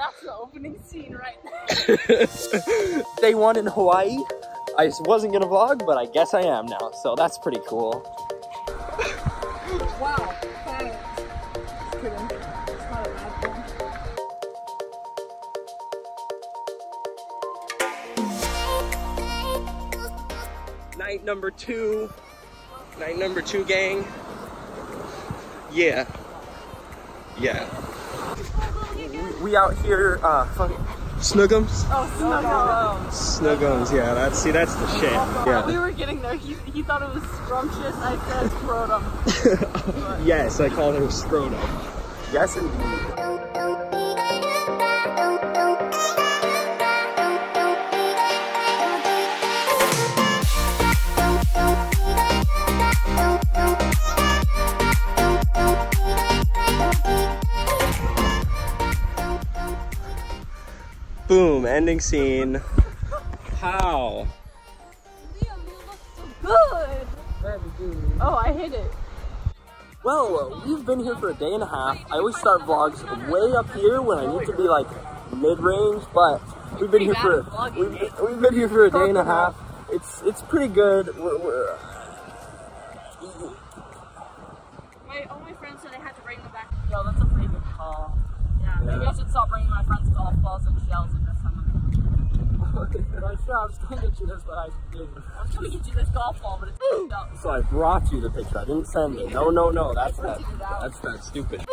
That's the opening scene right there. Day one in Hawaii. I wasn't gonna vlog, but I guess I am now, so that's pretty cool. wow. Thanks. Just kidding. It's not a bad thing. Night number two. Night number two, gang. Yeah. Yeah. We, we out here, uh, fucking Snuggums? Oh, snuggle. Snuggums, yeah, that's, see, that's the shit. We Yeah. were getting there. He, he thought it was scrumptious. I said scrotum. yes, I called him scrotum. Yes, indeed. Boom, ending scene. How? Liam, you look so good. Oh, I hit it. Well, we've been here for a day and a half. I always start vlogs way up here when I need to be like mid-range, but we've been here for we've, we've been here for a day and a half. It's it's pretty good. We're, we're, My, all my friends said I had to bring them back. Yo, that's a pretty good call. Yeah, maybe I should stop bringing my friends golf balls and shells and this time. I sure I was gonna get you this, but I didn't. I was gonna get you this golf ball, but it's up. So I brought you the picture. I didn't send it. No, no, no. That's that. That's that stupid.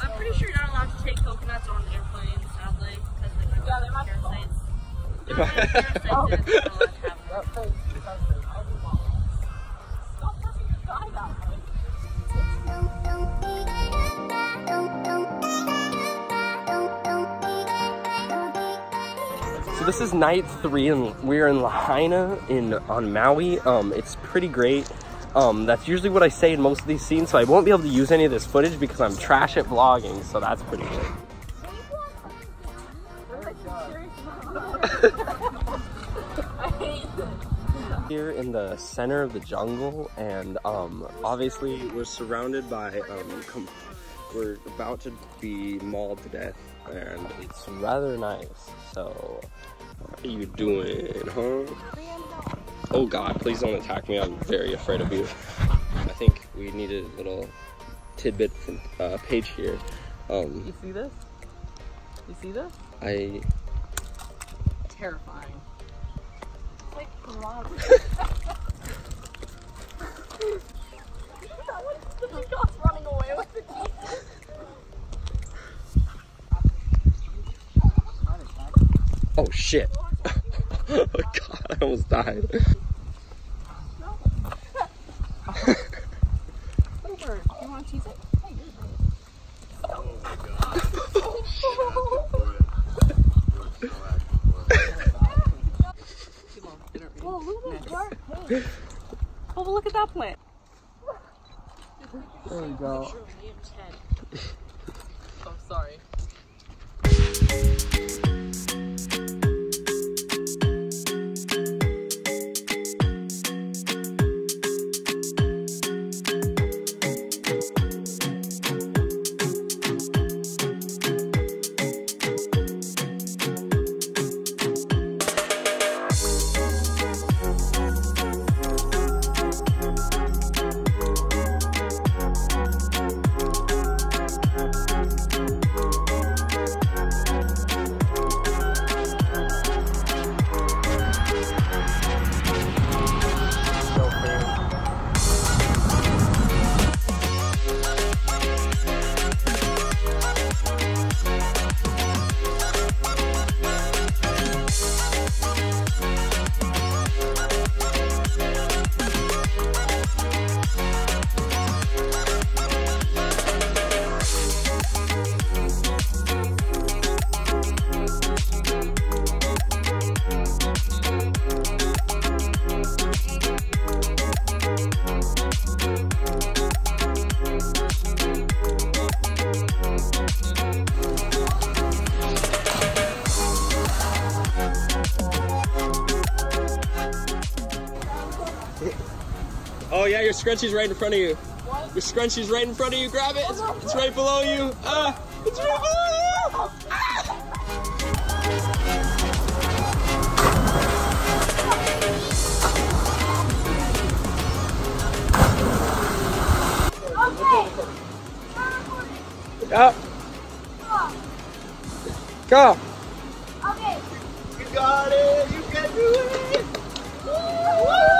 I'm pretty sure you're not allowed to take coconuts on airplanes, sadly, because they might yeah, they might parasites. No, So this is night three, and we're in Lahaina in on Maui. Um, it's pretty great. Um, that's usually what I say in most of these scenes, so I won't be able to use any of this footage because I'm trash at vlogging. So that's pretty good. Here in the center of the jungle, and um, obviously we're surrounded by um, we're about to be mauled to death, and it's rather nice. So, what are you doing, huh? Oh God, please don't attack me. I'm very afraid of you. I think we need a little tidbit from uh, Paige here. Um, You see this? You see this? I Terrifying. It's like piranha. Shit. oh God, I almost died. Oh, look at that plant. There we go. Oh, sorry. oh yeah, your scrunchie's right in front of you. What? Your scrunchie's right in front of you. Grab it. Oh, it's, it's right below you. Ah, uh, it's right below you. Okay. Up. Go. Go. Okay. You got it. You can do it. Woo! Woo!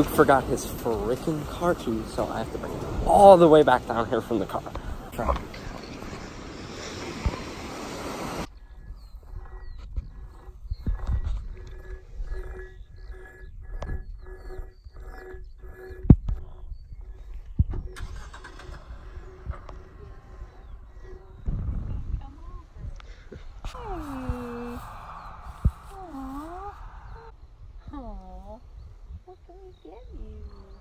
Luke forgot his freaking car keys, so I have to bring it all the way back down here from the car. You?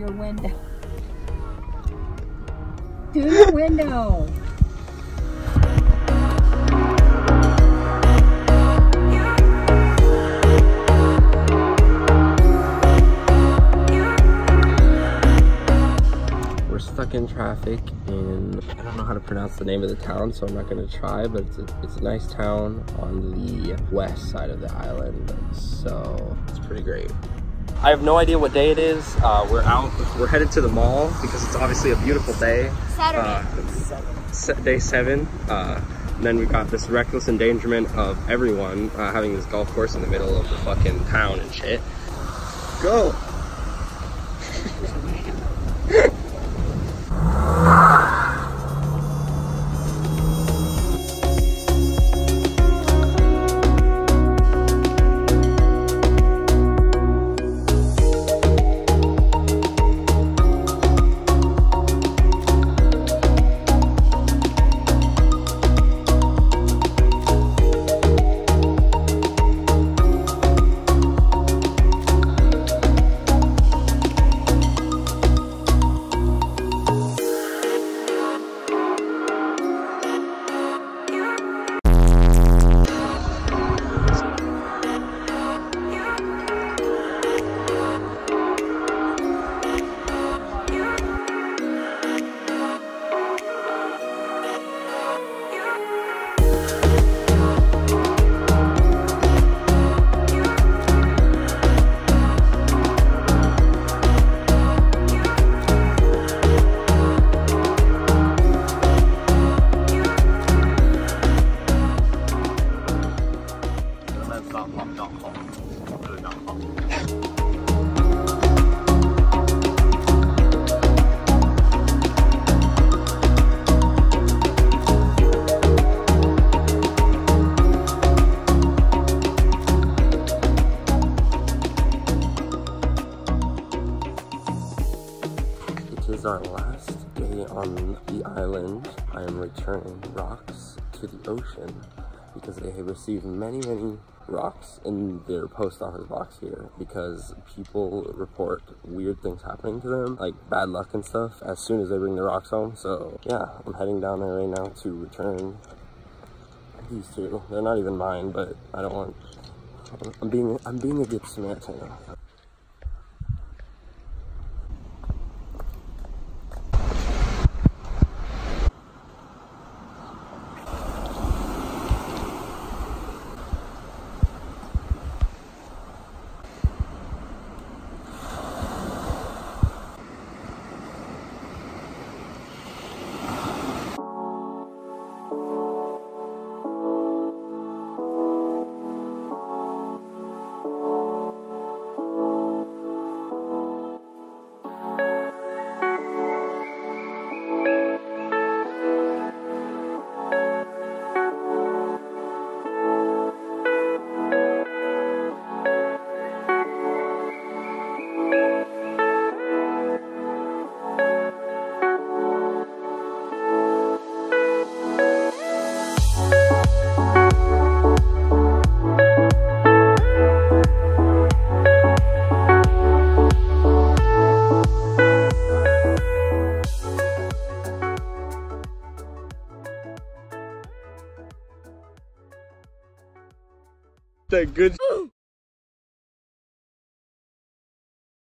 Your window. Dude, your window. We're stuck in traffic in, I don't know how to pronounce the name of the town, so I'm not gonna try, but it's a, it's a nice town on the west side of the island, so it's pretty great. I have no idea what day it is. Uh, we're out, we're headed to the mall because it's obviously a beautiful day. Saturday. Uh, day seven. Uh, and then we got this reckless endangerment of everyone uh, having this golf course in the middle of the fucking town and shit. Go! Rocks to the ocean because they have received many, many rocks in their post office box here because people report weird things happening to them, like bad luck and stuff, as soon as they bring the rocks home. So, yeah, I'm heading down there right now to return these two. They're not even mine, but I don't want. I'm being I'm being a good Samaritan.